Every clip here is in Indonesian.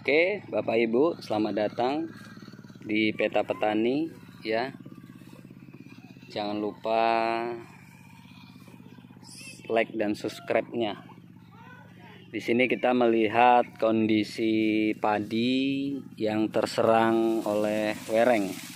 Oke, Bapak Ibu, selamat datang di Peta Petani ya. Jangan lupa like dan subscribe-nya. Di sini kita melihat kondisi padi yang terserang oleh wereng.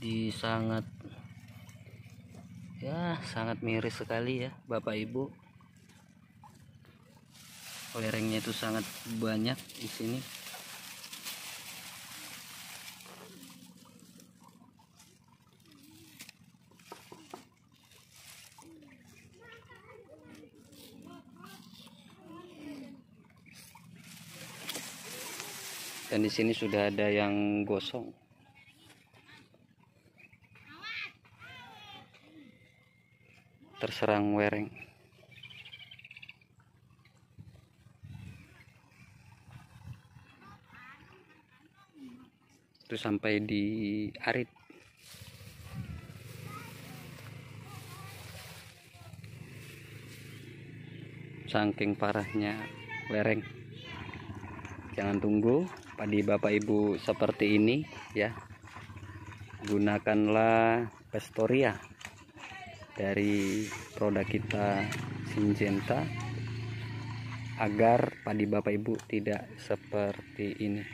Di sangat ya sangat miris sekali ya Bapak Ibu. Lerengnya itu sangat banyak di sini. Dan di sini sudah ada yang gosong terserang wereng. Itu sampai di arit saking parahnya lereng jangan tunggu padi bapak ibu seperti ini ya. Gunakanlah pestoria dari produk kita Sinjenta agar padi Bapak Ibu tidak seperti ini.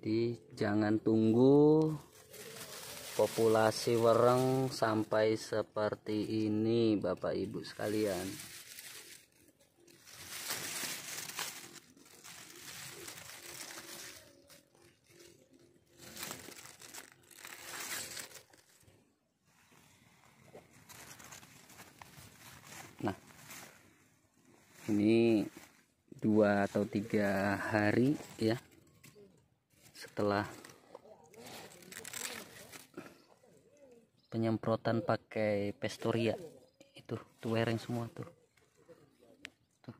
Jadi jangan tunggu populasi wereng sampai seperti ini Bapak Ibu sekalian. Nah ini dua atau tiga hari ya setelah penyemprotan pakai pestoria. Itu tuh wereng semua tuh. Tuh.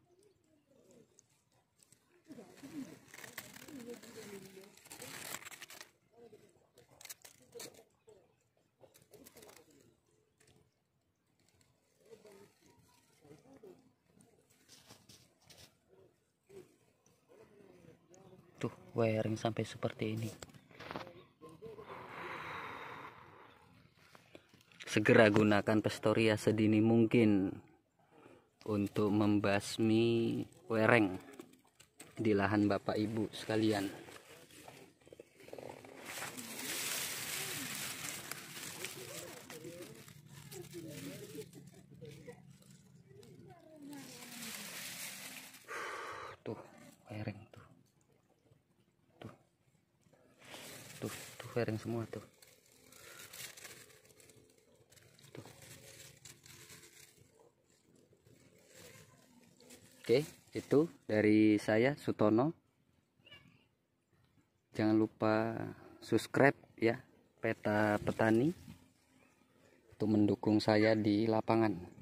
Tuh wiring sampai seperti ini segera gunakan pestoria sedini mungkin untuk membasmi wereng di lahan bapak ibu sekalian. Tuh wereng tuh. Tuh. Tuh wereng semua tuh Oke, itu dari saya Sutono. Jangan lupa subscribe ya Peta Petani untuk mendukung saya di lapangan.